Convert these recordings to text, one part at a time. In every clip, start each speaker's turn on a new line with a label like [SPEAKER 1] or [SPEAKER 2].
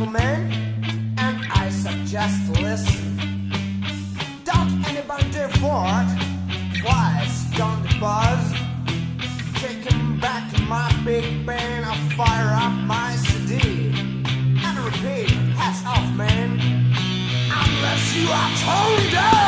[SPEAKER 1] man, and I suggest listen. Don't anybody dare fart. Twice, don't buzz. Taking back my big band, I'll fire up my CD. And repeat, hats off, man. Unless you are toned down.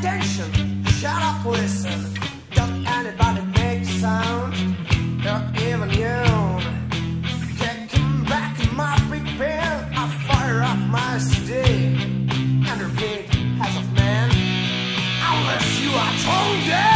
[SPEAKER 1] attention, shut up, listen. Don't anybody make a sound, Not even you. Can't come back in my big pen, I fire up my CD, and repeat as of man, unless you are told dead.